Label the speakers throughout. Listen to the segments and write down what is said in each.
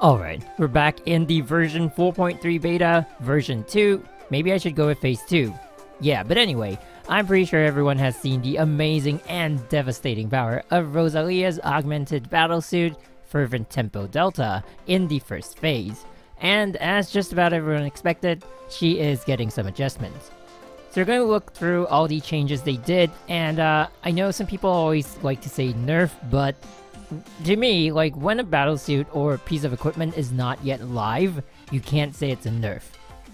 Speaker 1: Alright, we're back in the version 4.3 beta, version 2. Maybe I should go with phase 2. Yeah, but anyway, I'm pretty sure everyone has seen the amazing and devastating power of Rozaliya's augmented battlesuit, Fervent Tempo Delta, in the first phase. And as just about everyone expected, she is getting some adjustments. So we're going to look through all the changes they did, and uh, I know some people always like to say nerf, but to me, like when a battlesuit or piece of equipment is not yet live, you can't say it's a nerf.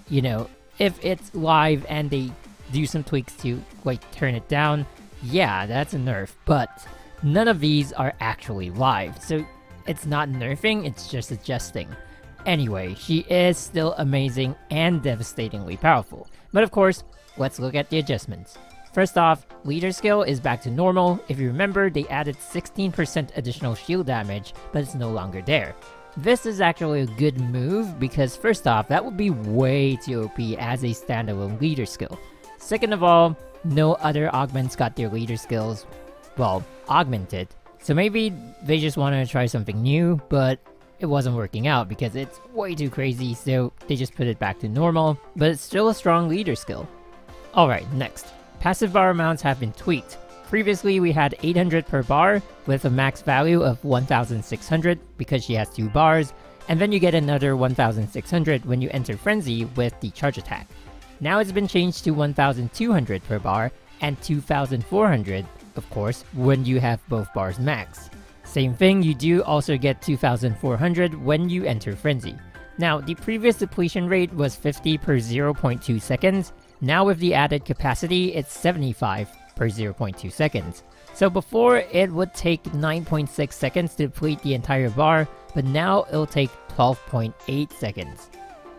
Speaker 1: You know, if it's live and they do some tweaks to like turn it down, yeah, that's a nerf. But none of these are actually live, so it's not nerfing, it's just adjusting. Anyway, she is still amazing and devastatingly powerful. But of course, let's look at the adjustments. First off, leader skill is back to normal. If you remember, they added 16% additional shield damage, but it's no longer there. This is actually a good move because first off, that would be way too OP as a standalone leader skill. Second of all, no other augments got their leader skills, well, augmented. So maybe they just wanted to try something new, but it wasn't working out because it's way too crazy, so they just put it back to normal, but it's still a strong leader skill. Alright, next. Passive bar amounts have been tweaked. Previously, we had 800 per bar, with a max value of 1600 because she has two bars, and then you get another 1600 when you enter Frenzy with the charge attack. Now it's been changed to 1200 per bar, and 2400, of course, when you have both bars max. Same thing, you do also get 2400 when you enter Frenzy. Now, the previous depletion rate was 50 per 0.2 seconds, now with the added capacity, it's 75 per 0.2 seconds. So before, it would take 9.6 seconds to deplete the entire bar, but now it'll take 12.8 seconds.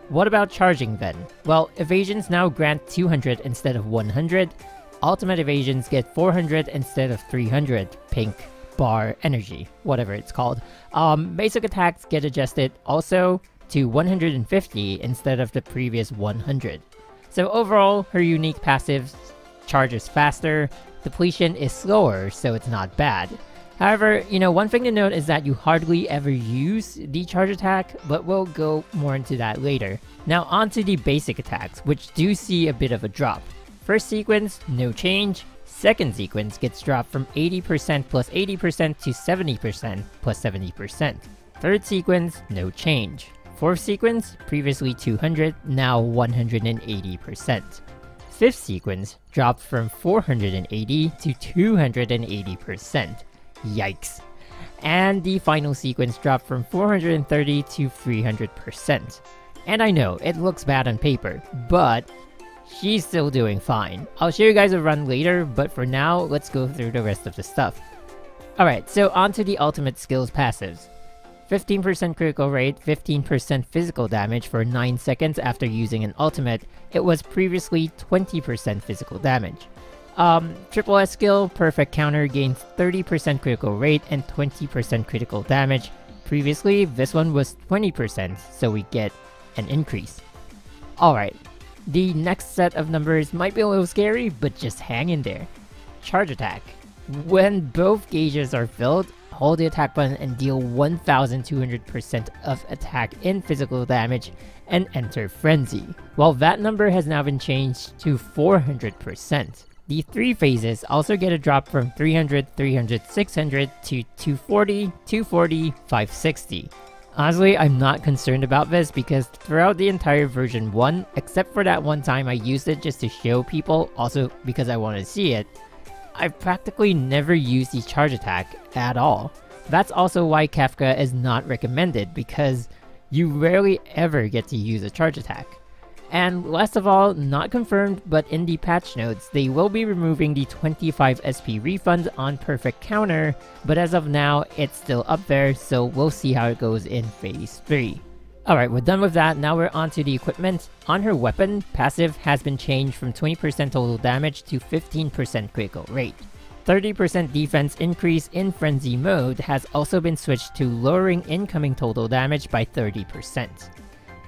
Speaker 1: What about charging then? Well, evasions now grant 200 instead of 100, ultimate evasions get 400 instead of 300 pink bar energy, whatever it's called. Um, basic attacks get adjusted also to 150 instead of the previous 100. So overall, her unique passive charges faster, depletion is slower, so it's not bad. However, you know, one thing to note is that you hardly ever use the charge attack, but we'll go more into that later. Now onto the basic attacks, which do see a bit of a drop. First sequence, no change. Second sequence gets dropped from 80% plus 80% to 70% plus 70%. Third sequence, no change. Fourth sequence, previously 200, now 180%. Fifth sequence dropped from 480 to 280%. Yikes. And the final sequence dropped from 430 to 300%. And I know, it looks bad on paper, but she's still doing fine. I'll show you guys a run later, but for now, let's go through the rest of the stuff. Alright, so onto the ultimate skills passives. 15% critical rate, 15% physical damage for 9 seconds after using an ultimate, it was previously 20% physical damage. Um, triple S skill, Perfect Counter gains 30% critical rate and 20% critical damage. Previously, this one was 20%, so we get an increase. Alright, the next set of numbers might be a little scary, but just hang in there. Charge Attack. When both gauges are filled, hold the attack button and deal 1200% of attack in physical damage and enter Frenzy. while that number has now been changed to 400%. The three phases also get a drop from 300, 300, 600 to 240, 240, 560. Honestly, I'm not concerned about this because throughout the entire version 1, except for that one time I used it just to show people, also because I wanted to see it, I've practically never used the charge attack at all. That's also why Kefka is not recommended, because you rarely ever get to use a charge attack. And last of all, not confirmed, but in the patch notes, they will be removing the 25 SP refund on Perfect Counter, but as of now, it's still up there, so we'll see how it goes in Phase 3. Alright, we're done with that, now we're on to the equipment. On her weapon, passive has been changed from 20% total damage to 15% critical rate. 30% defense increase in Frenzy mode has also been switched to lowering incoming total damage by 30%.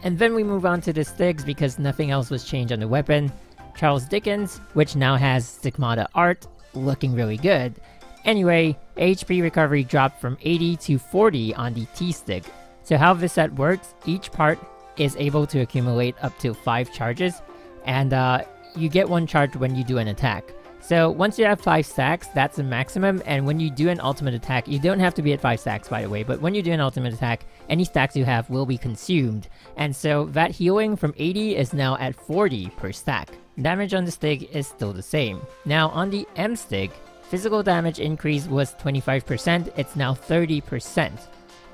Speaker 1: And then we move on to the Stigs because nothing else was changed on the weapon. Charles Dickens, which now has Stigmata art, looking really good. Anyway, HP recovery dropped from 80 to 40 on the T-Stig, So how this set works, each part is able to accumulate up to 5 charges, and uh, you get one charge when you do an attack. So once you have 5 stacks, that's the maximum, and when you do an ultimate attack, you don't have to be at 5 stacks by the way, but when you do an ultimate attack, any stacks you have will be consumed. And so that healing from 80 is now at 40 per stack. Damage on the stig is still the same. Now on the M stig, physical damage increase was 25%, it's now 30%.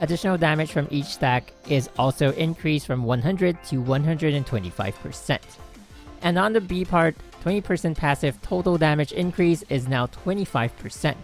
Speaker 1: Additional damage from each stack is also increased from 100 to 125%. And on the B part, 20% passive total damage increase is now 25%.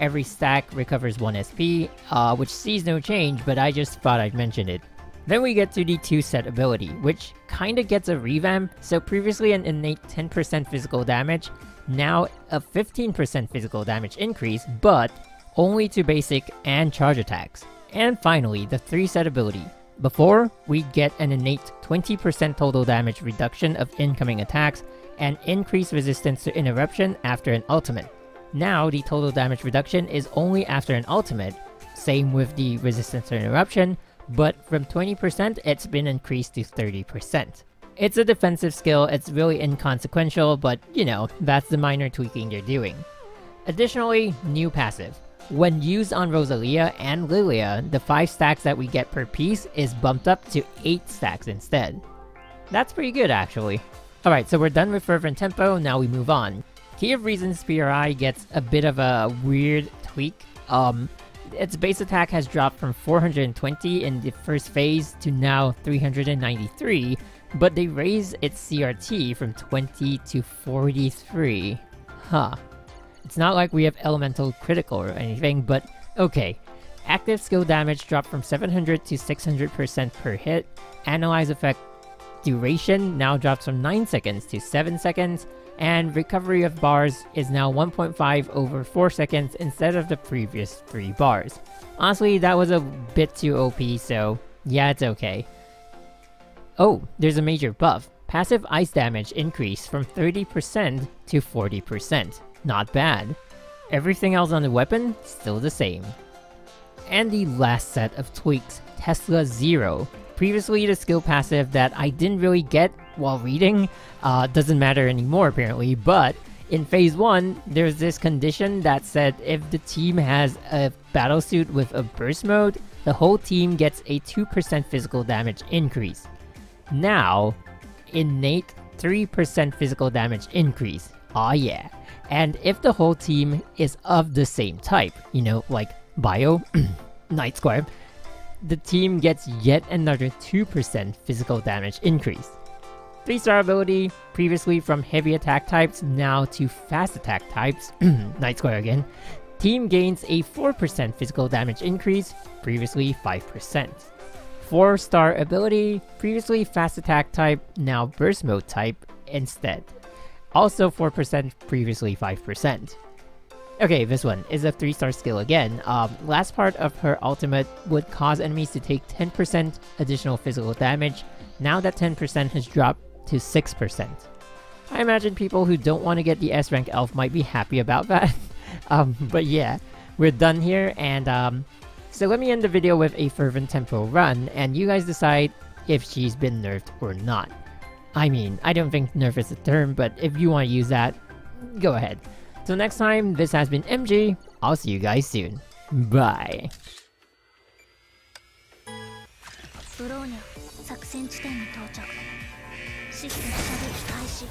Speaker 1: Every stack recovers 1 SP, uh, which sees no change, but I just thought I'd mention it. Then we get to the 2 set ability, which kinda gets a revamp, so previously an innate 10% physical damage, now a 15% physical damage increase, but only to basic and charge attacks. And finally, the 3 set ability. Before, we get an innate 20% total damage reduction of incoming attacks, and increased resistance to interruption after an ultimate. Now, the total damage reduction is only after an ultimate, same with the resistance to interruption, but from 20% it's been increased to 30%. It's a defensive skill, it's really inconsequential, but you know, that's the minor tweaking they're doing. Additionally, new passive. When used on Rozaliya and Liliya, the 5 stacks that we get per piece is bumped up to 8 stacks instead. That's pretty good actually. Alright, so we're done with Fervent Tempo, now we move on. Key of Reason's PRI gets a bit of a weird tweak. Um, its base attack has dropped from 420 in the first phase to now 393, but they raise its CRT from 20 to 43. Huh. It's not like we have elemental critical or anything, but okay. Active skill damage dropped from 700 to 600% per hit. Analyze effect duration now drops from 9 seconds to 7 seconds. And recovery of bars is now 1.5 over 4 seconds instead of the previous 3 bars. Honestly, that was a bit too OP, so yeah, it's okay. Oh, there's a major buff. Passive ice damage increased from 30% to 40%. Not bad. Everything else on the weapon, still the same. And the last set of tweaks, Tesla Zero. Previously the skill passive that I didn't really get while reading, uh, doesn't matter anymore apparently, but in phase 1, there's this condition that said if the team has a battlesuit with a burst mode, the whole team gets a 2% physical damage increase. Now, innate 3% physical damage increase. Aw yeah. And if the whole team is of the same type, you know, like Bio, Night Squire, the team gets yet another 2% physical damage increase. 3 star ability, previously from heavy attack types, now to fast attack types, Night Squire again. Team gains a 4% physical damage increase, previously 5%. 4 star ability, previously fast attack type, now burst mode type instead. Also 4%, previously 5%. Okay, this one is a 3 star skill again. Um, last part of her ultimate would cause enemies to take 10% additional physical damage. Now that 10% has dropped to 6%. I imagine people who don't want to get the S rank elf might be happy about that. um, but yeah, we're done here and um, so let me end the video with a Fervent Tempo run and you guys decide if she's been nerfed or not. I mean, I don't think nerf is a term, but if you want to use that, go ahead. Till next time, this has been MG. I'll see you guys soon. Bye. ブローニャ作戦地点に到着システム射撃開始